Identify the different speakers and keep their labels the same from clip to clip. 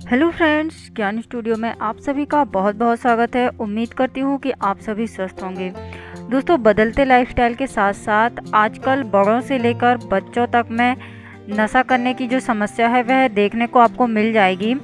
Speaker 1: Hello friends, ज्ञान studio में आप सभी का बहुत बहुत स्वागत है। उम्मीद करती हूँ कि आप सभी स्वस्थ होंगे। दोस्तों, बदलते लाइफस्टाइल के साथ साथ आजकल बड़ों से लेकर बच्चों तक में नशा करने की जो समस्या है, वह देखने को आपको मिल जाएगी।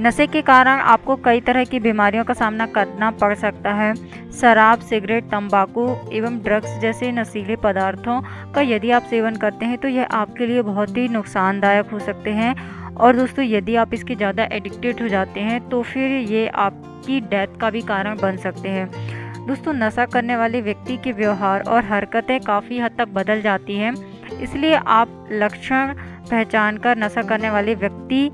Speaker 1: नशे के कारण आपको कई तरह की बीमारियों का सामना करना पड़ सकता है। शराब, सिगरेट, तंबाकू एवं ड्रग्स जैसे नशीले पदार्थों का यदि आप सेवन करते हैं तो यह आपके लिए बहुत ही नुकसानदायक हो सकते हैं। और दोस्तों, यदि आप इसके ज़्यादा एडिक्टेड हो जाते हैं तो फिर ये आपकी डेथ का भी कारण बन सकते हैं। दोस्तों, नशा करने वाले व्यक्ति के व्यवहार और हरकतें काफ़ी हद तक बदल जाती हैं। इसलिए आप लक्षण पहचान कर नशा करने वाले व्यक्ति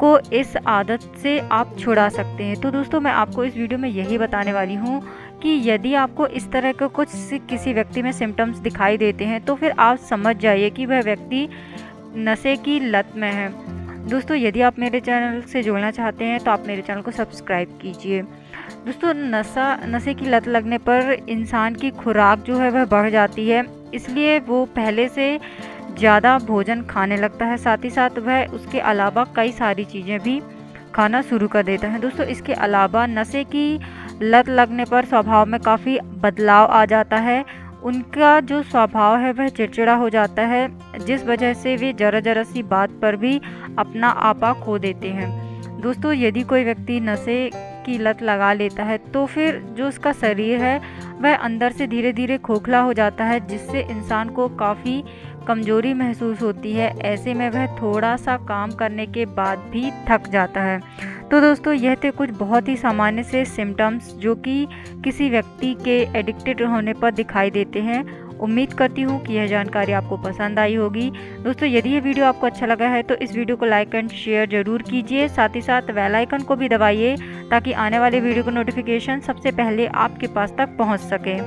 Speaker 1: को इस आदत से आप छुड़ा सकते हैं। तो दोस्तों, मैं आपको इस वीडियो में यही बताने वाली हूँ कि यदि आपको इस तरह के कुछ किसी व्यक्ति में सिम्टम्स दिखाई देते हैं तो फिर आप समझ जाइए कि वह व्यक्ति नशे की लत में है। दोस्तों, यदि आप मेरे चैनल से जुड़ना चाहते हैं तो आप मेरे चैनल को सब्सक्राइब कीजिए। दोस्तों, नशा, नशे की लत लगने पर इंसान की खुराक जो है, वह बढ़ जाती है। इसलिए वो पहले से ज़्यादा भोजन खाने लगता है। साथ ही साथ वह उसके अलावा कई सारी चीज़ें भी खाना शुरू कर देता है। दोस्तों, इसके अलावा नशे की लत लगने पर स्वभाव में काफ़ी बदलाव आ जाता है उनका जो स्वभाव है, वह चिड़चिड़ा हो जाता है, जिस वजह से वे ज़रा ज़रा सी बात पर भी अपना आपा खो देते हैं। दोस्तों, यदि कोई व्यक्ति नशे की लत लगा लेता है तो फिर जो उसका शरीर है, वह अंदर से धीरे धीरे खोखला हो जाता है, जिससे इंसान को काफ़ी कमज़ोरी महसूस होती है। ऐसे में वह थोड़ा सा काम करने के बाद भी थक जाता है। तो दोस्तों, यह थे कुछ बहुत ही सामान्य से सिम्टम्स जो कि किसी व्यक्ति के एडिक्टेड होने पर दिखाई देते हैं। उम्मीद करती हूँ कि यह जानकारी आपको पसंद आई होगी। दोस्तों, यदि ये वीडियो आपको अच्छा लगा है तो इस वीडियो को लाइक एंड शेयर ज़रूर कीजिए। साथ ही साथ बेल आइकन को भी दबाइए, ताकि आने वाले वीडियो का नोटिफिकेशन सबसे पहले आपके पास तक पहुँच सके।